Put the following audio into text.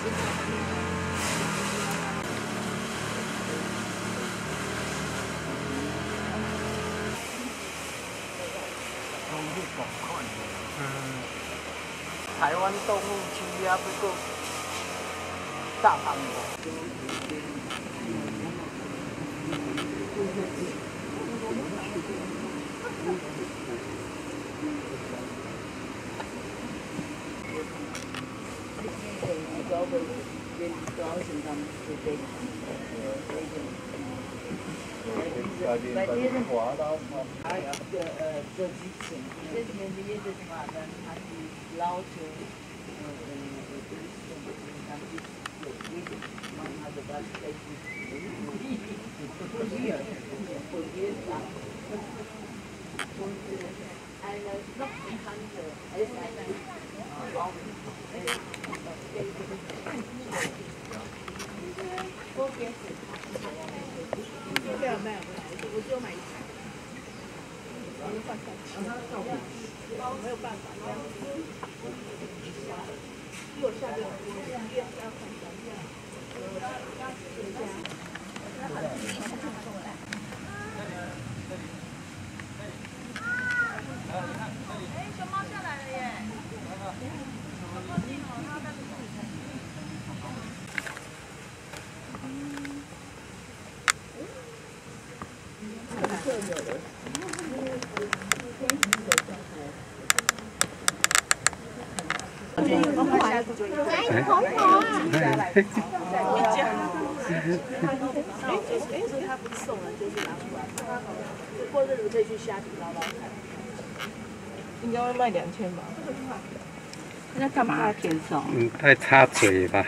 台湾动物区啊，不过大盘。sauber den draußen dann bedenken. Äh, äh, bei den, bei den Koalas haben wir ja. da äh, sitzen. Das nehmen wir jedes Mal, dann hat die Laute Man dann das echt nicht also was 我想要买一台，我想要换相机。没有办法，这样子。哎，好好啊！过日子可以去下地捞捞，应该要卖两千吧？那他妈天上，嗯，太插嘴吧！